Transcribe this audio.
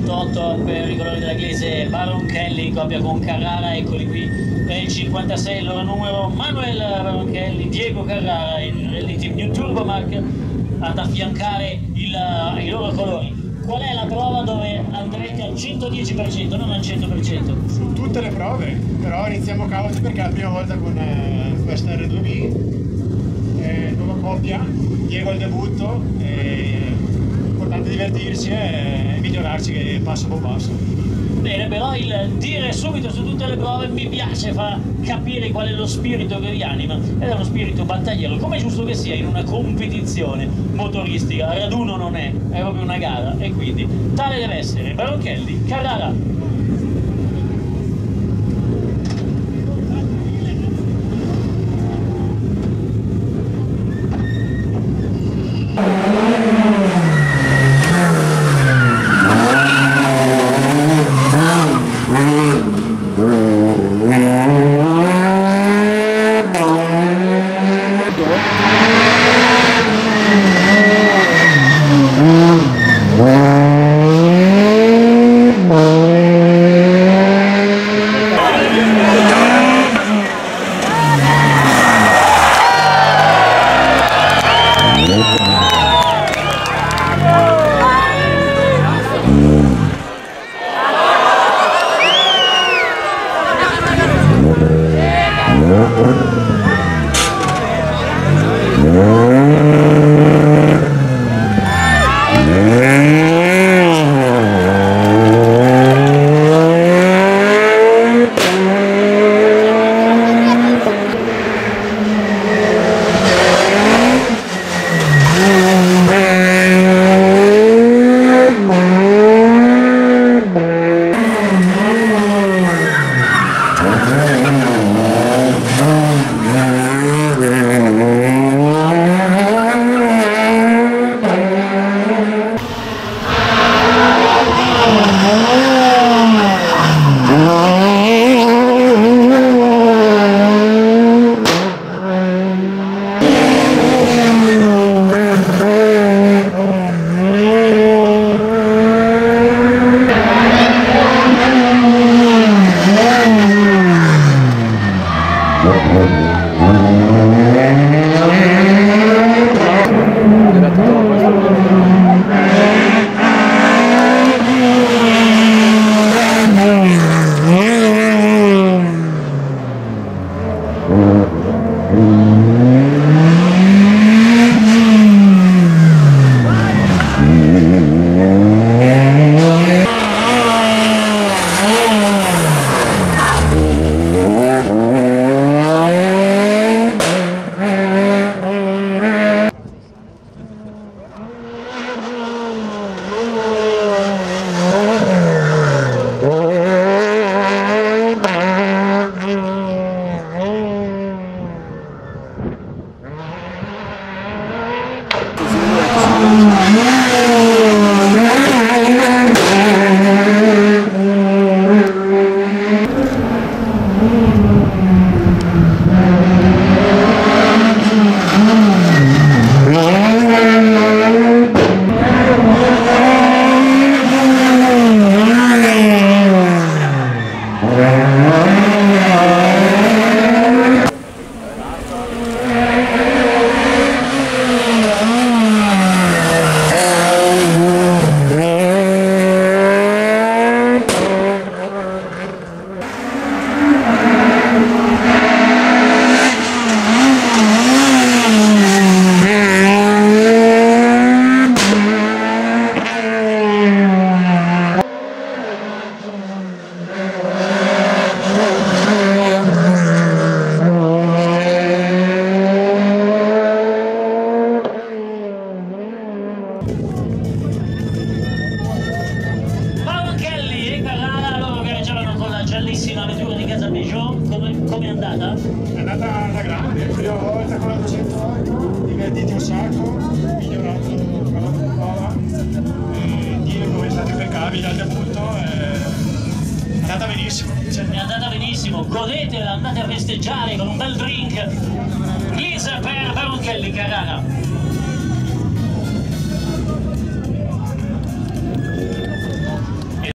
108 per i colori Baron Kelly in coppia con Carrara, eccoli qui. E il 56 il loro numero Manuel Baron Kelly, Diego Carrara, il Rally Team New Turbomark ad affiancare il, i loro colori. Qual è la prova dove andrete al 110%, non al 100%? Su tutte le prove, però iniziamo cauti perché è la prima volta con eh, questa R2B, eh, nuova coppia, Diego al debutto, è importante divertirsi e migliorarci passo dopo passo. Bene, però il dire subito su tutte le prove mi piace, fa capire qual è lo spirito che vi anima ed è uno spirito battagliero, come è giusto che sia in una competizione motoristica, raduno non è, è proprio una gara e quindi tale deve essere. Baronchelli, Carrara. Lord. Baronchelli e giallissima vettura di Casa Peugeot come, come è andata? È andata alla grande, prima volta con la 208, divertiti un sacco, migliorato con la prova, e Diego è stato impeccabile al debutto, è andata benissimo. Cioè, È andata benissimo, godetela, andate a festeggiare con un bel drink. Please per Baronchelli Carrara.